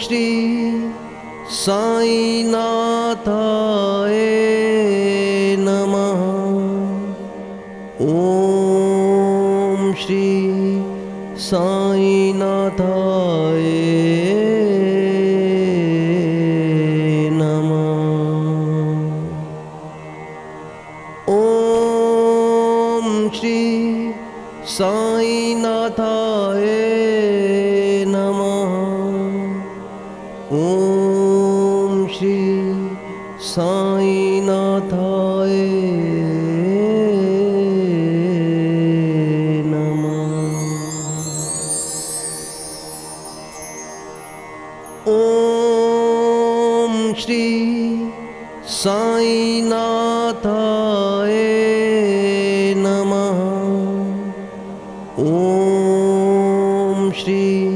श्री साई साईनाथाय नमः। ॐ श्री साईनाथाय नमः। ॐ श्री साईनाथाय ॐ श्री साईनाथाय ॐ श्री साईनाथाय नमः। ॐ श्री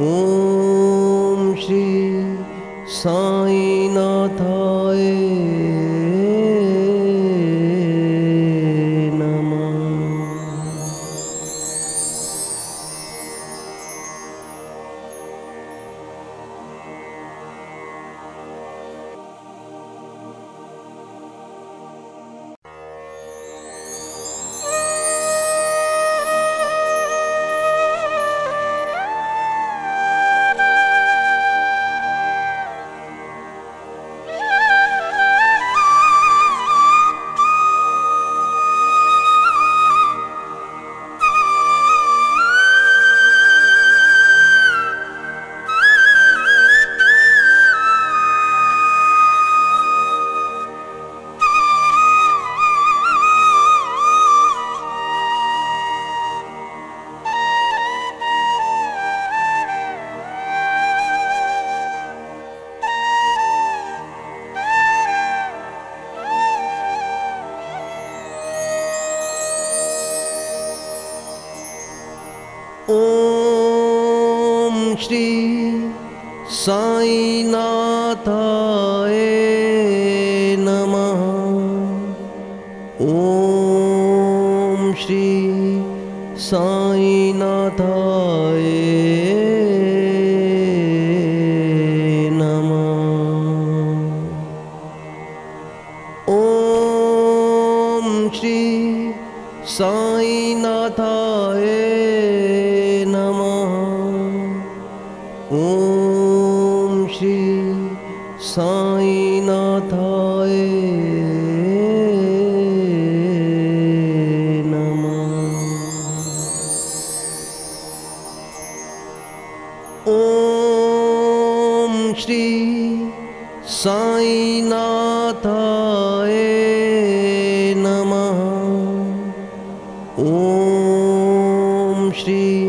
ॐ श्री साईनाथाय ॐ श्री साईनाथाय नमः। ॐ श्री साईनाथाय नमः। ॐ श्री साईनाथाय ॐ श्री साईनाथाय ॐ श्री साईनाथाय नमः। ॐ श्री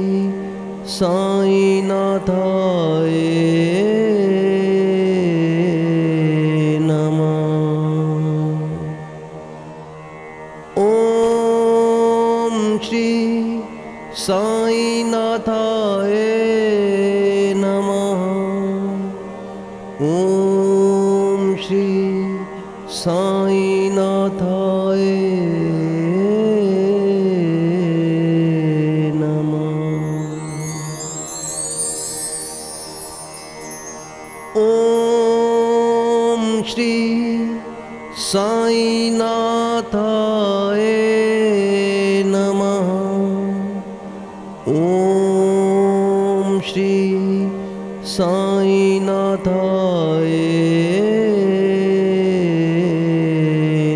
साई नाथाए साईनाथाय नमः। ॐ श्री साई साईनाथ श्री साई साईनाथाय नमः। ओम श्री साईनाथाय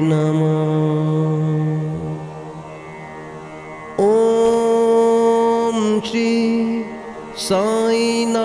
नमः। ॐ श्री साईनाथ